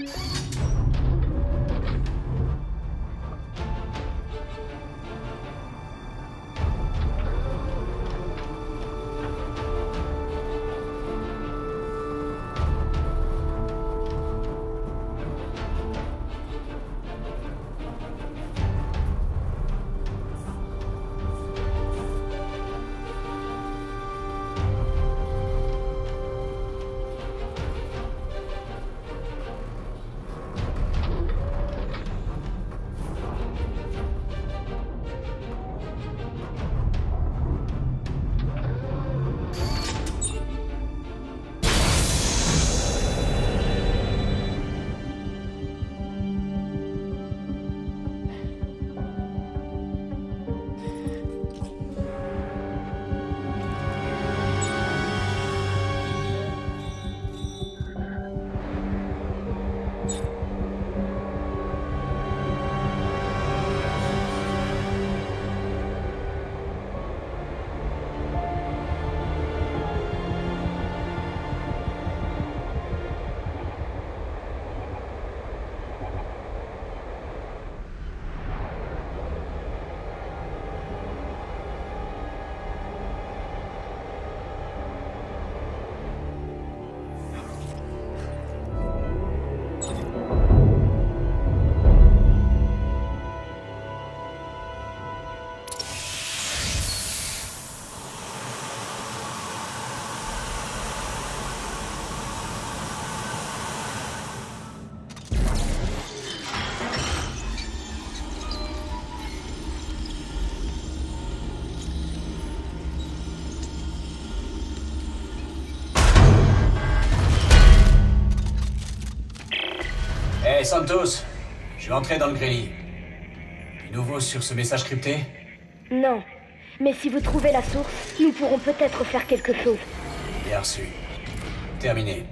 you Santos, je suis entré dans le grille. Du nouveau sur ce message crypté? Non. Mais si vous trouvez la source, nous pourrons peut-être faire quelque chose. Bien reçu. Terminé.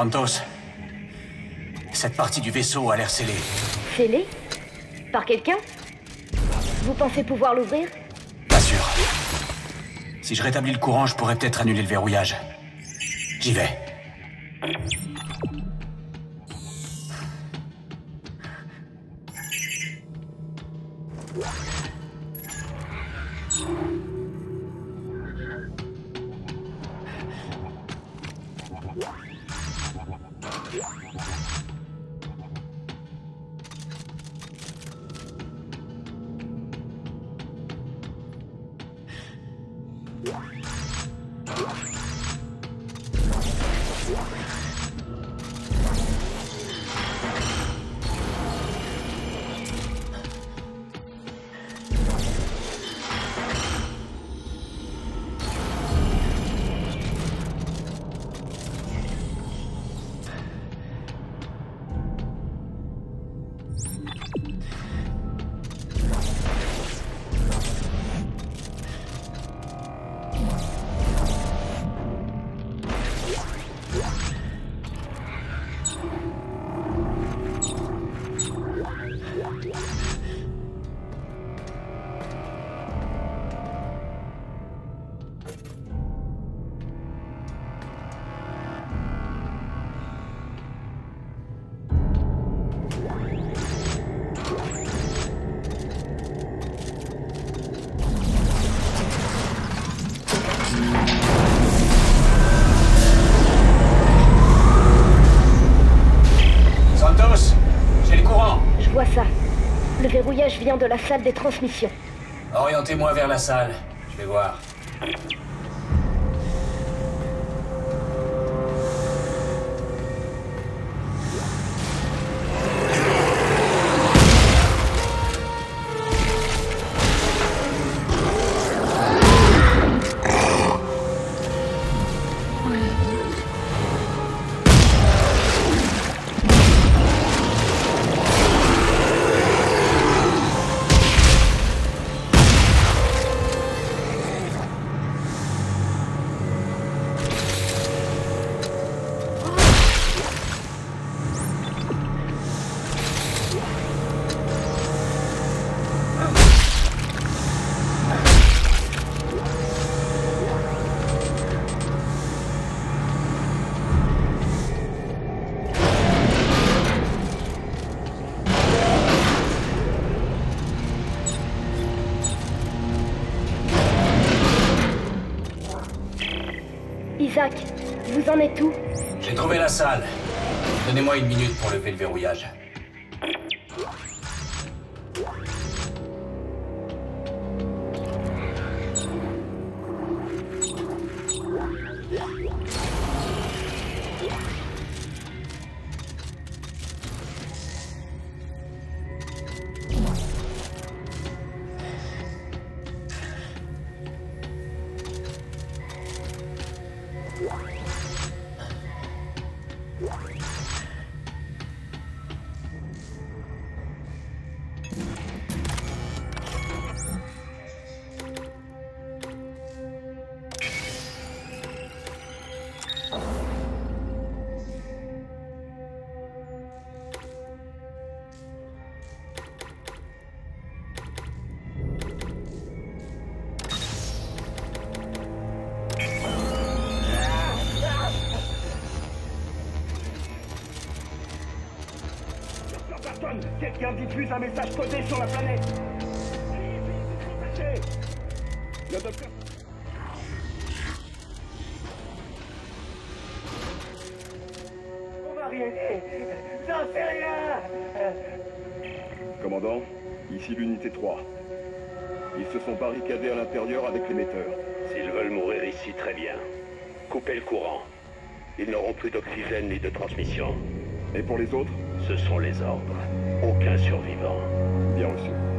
Santos, cette partie du vaisseau a l'air scellée. Scellé Par quelqu'un Vous pensez pouvoir l'ouvrir Pas sûr. Si je rétablis le courant, je pourrais peut-être annuler le verrouillage. J'y vais. Verrouillage vient de la salle des transmissions. Orientez-moi vers la salle. Je vais voir. Vous en J'ai trouvé la salle. Donnez-moi une minute pour lever le verrouillage. Quelqu'un diffuse un message codé sur la planète Le docteur... On va rien J'en sais rien Commandant, ici l'unité 3. Ils se sont barricadés à l'intérieur avec l'émetteur. S'ils veulent mourir ici, très bien. Coupez le courant. Ils n'auront plus d'oxygène ni de transmission. Et pour les autres Ce sont les ordres. Aucun survivant. Bien reçu.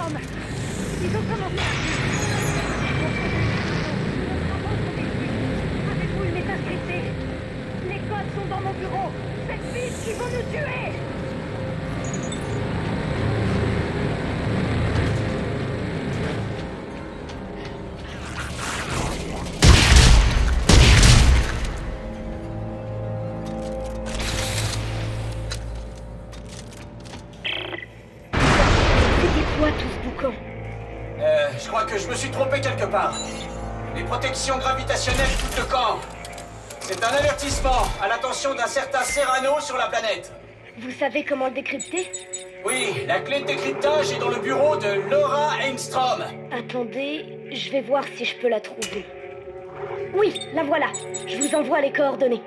Ils ont commencé à... Les codes sont dans mon bureau. Faites vite, ils vont nous part. Les protections gravitationnelles quittent le camp. C'est un avertissement à l'attention d'un certain Serrano sur la planète. Vous savez comment le décrypter? Oui, la clé de décryptage est dans le bureau de Laura Engstrom. Attendez, je vais voir si je peux la trouver. Oui, la voilà. Je vous envoie les coordonnées.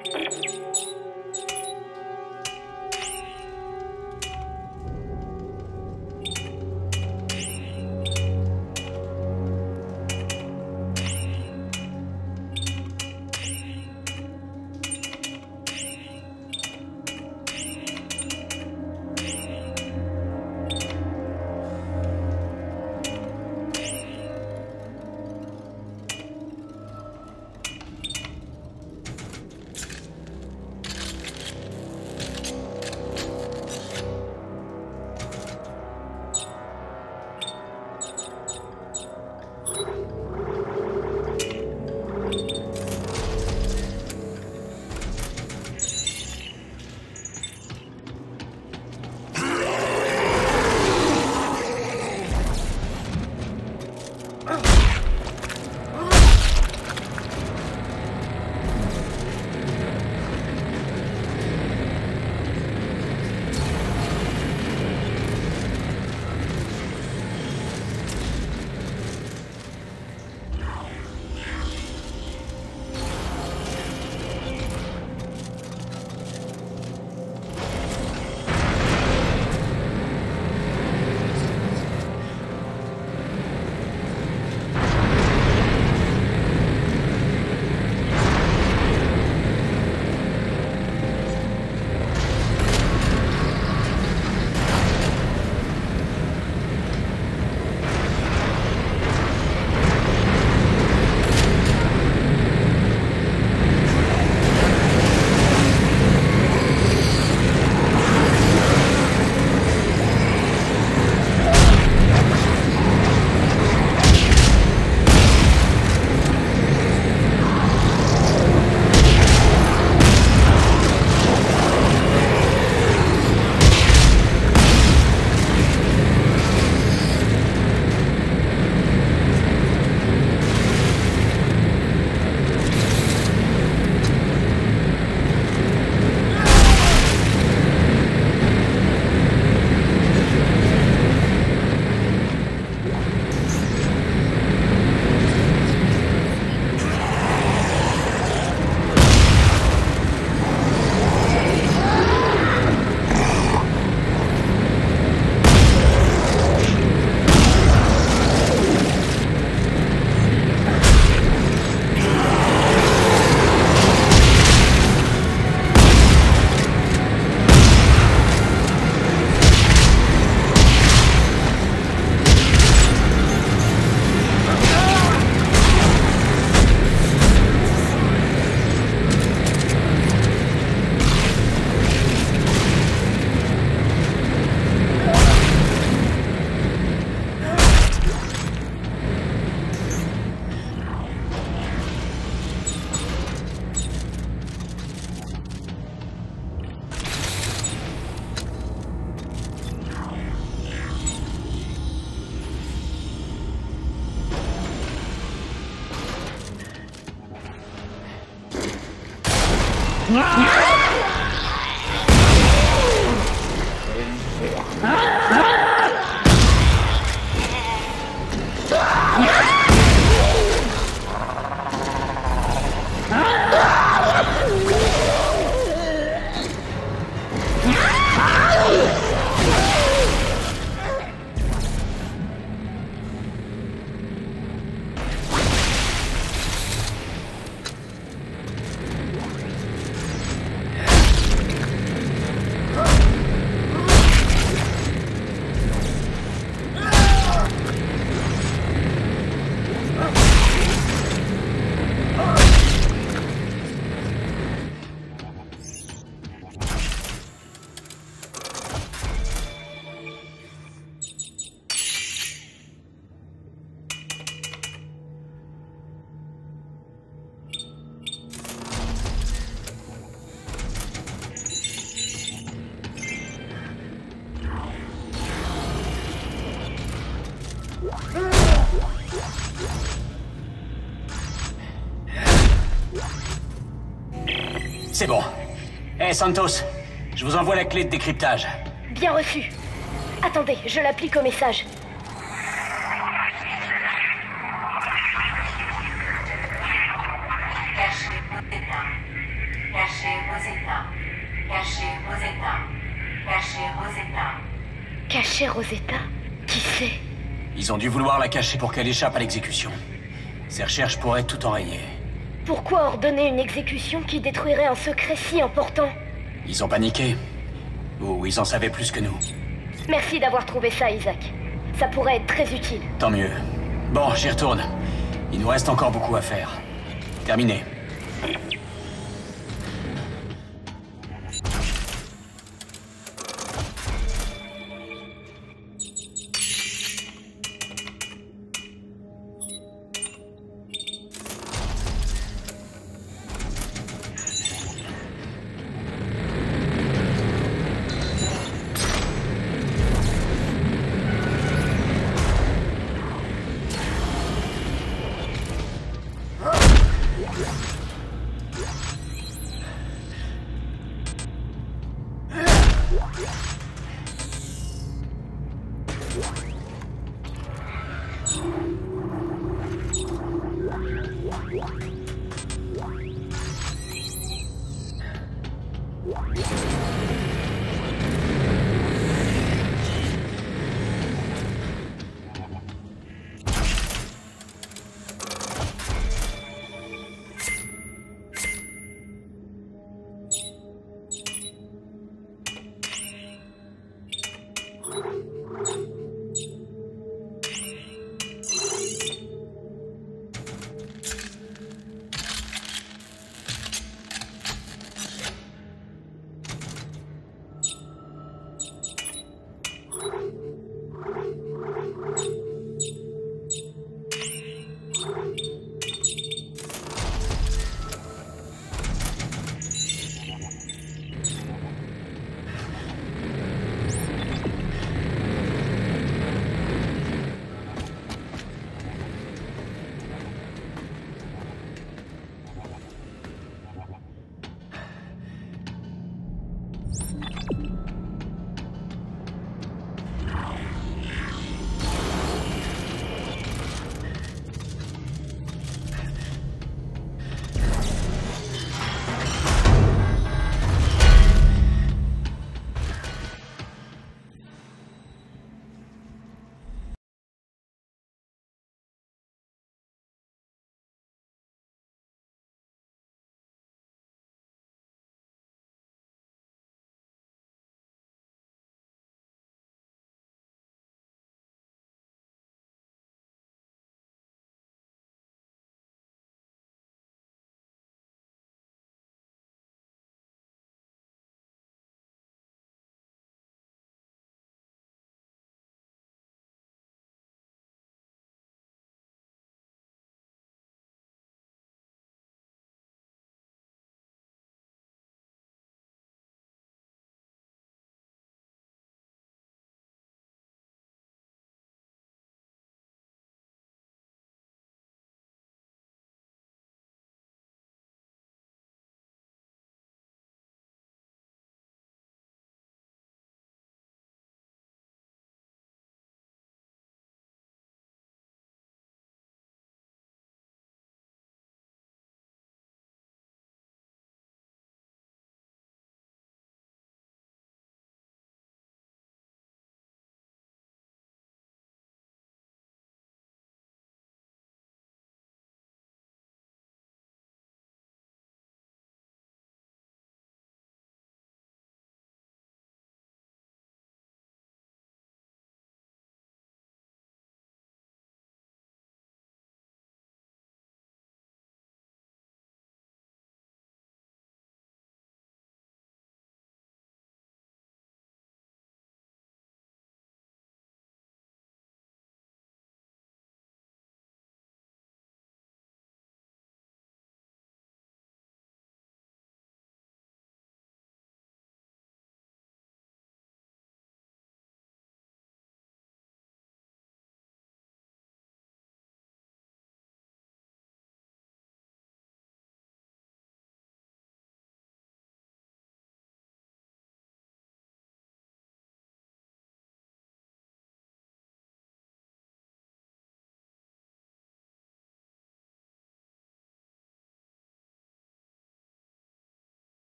C'est bon. Hé, Santos, je vous envoie la clé de décryptage. Bien reçu. Attendez, je l'applique au message. Cachez vos états. Cachez vos états. Cachez vos états. Cachez vos états. Caché Rosetta? Qui c'est? Ils ont dû vouloir la cacher pour qu'elle échappe à l'exécution. Ces recherches pourraient tout enrayer. Pourquoi ordonner une exécution qui détruirait un secret si important Ils ont paniqué. Ou ils en savaient plus que nous. Merci d'avoir trouvé ça, Isaac. Ça pourrait être très utile. Tant mieux. Bon, j'y retourne. Il nous reste encore beaucoup à faire. Terminé.